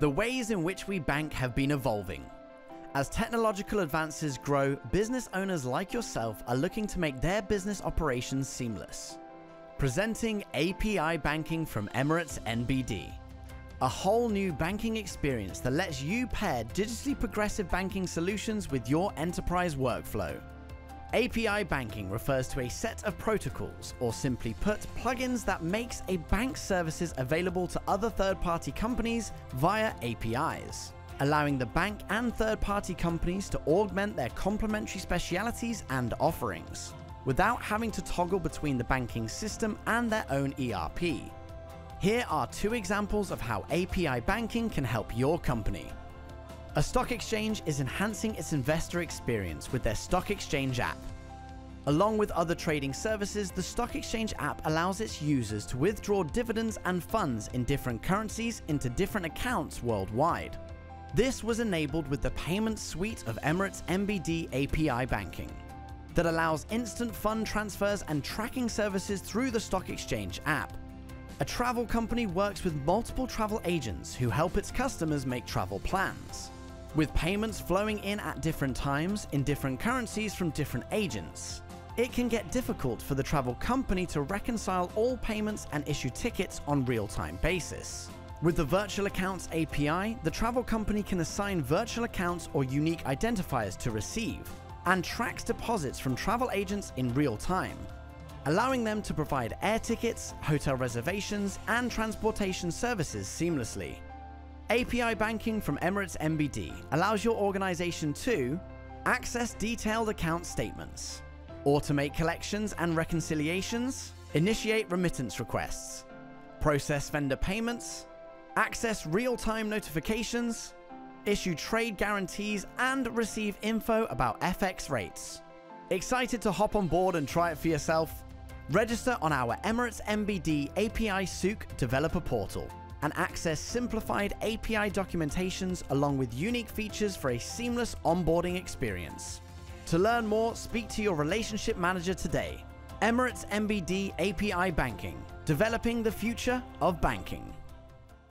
The ways in which we bank have been evolving. As technological advances grow, business owners like yourself are looking to make their business operations seamless. Presenting API Banking from Emirates NBD. A whole new banking experience that lets you pair digitally progressive banking solutions with your enterprise workflow. API banking refers to a set of protocols, or simply put, plugins that makes a bank's services available to other third-party companies via APIs, allowing the bank and third-party companies to augment their complementary specialities and offerings, without having to toggle between the banking system and their own ERP. Here are two examples of how API banking can help your company. A stock exchange is enhancing its investor experience with their stock exchange app. Along with other trading services, the stock exchange app allows its users to withdraw dividends and funds in different currencies into different accounts worldwide. This was enabled with the payment suite of Emirates NBD API banking that allows instant fund transfers and tracking services through the stock exchange app. A travel company works with multiple travel agents who help its customers make travel plans. With payments flowing in at different times in different currencies from different agents, it can get difficult for the travel company to reconcile all payments and issue tickets on real-time basis. With the Virtual Accounts API, the travel company can assign virtual accounts or unique identifiers to receive, and tracks deposits from travel agents in real time, allowing them to provide air tickets, hotel reservations, and transportation services seamlessly. API banking from Emirates NBD allows your organization to access detailed account statements, automate collections and reconciliations, initiate remittance requests, process vendor payments, access real-time notifications, issue trade guarantees, and receive info about FX rates. Excited to hop on board and try it for yourself? Register on our Emirates NBD API Souq developer portal and access simplified API documentations along with unique features for a seamless onboarding experience. To learn more, speak to your relationship manager today. Emirates NBD API Banking, developing the future of banking.